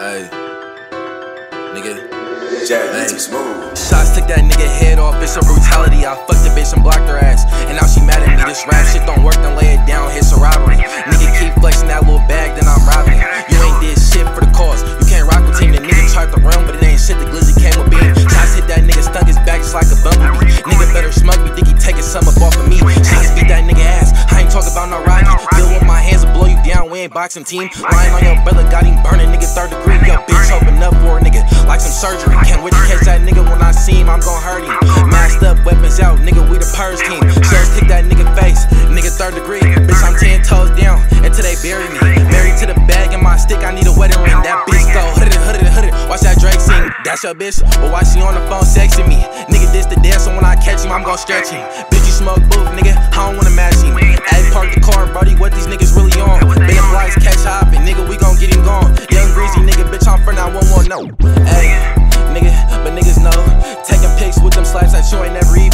nigga. Jack, smooth. Shots took that nigga head off, it's a brutality. I fucked the bitch and blocked her ass. And now she mad at me. This rap shit don't work, then lay it down, it's a robbery. Nigga keep flexing that little bag, then I'm robbing it. You ain't did shit for the cause. You can't rock with team. The nigga tried to run, but it ain't shit. The glizzy came with beam. Shots hit that nigga, stunk his back just like a bumblebee. Nigga better smug me, think he taking some up off of me. Shots beat that ain't boxing team. Lying on your brother, got him burning, nigga third degree. Yo, bitch, open up for a nigga like some surgery. Can't wait to catch that nigga when I see him, I'm gon' hurt him. Masked up, weapons out, nigga, we the purge team. Shells kick that nigga face, nigga third degree. Bitch, I'm ten toes down until they bury me. Married to the bag and my stick, I need a wedding ring. That bitch go hooded, hooded, hooded. Watch that Drake sing. That's your bitch, but why she on the phone sexing me? Nigga, this the dance, so when I catch him, I'm gon' stretch him. Bitch, you smoke know. Hey, nigga, but niggas know. Taking pics with them slaps that you ain't never even.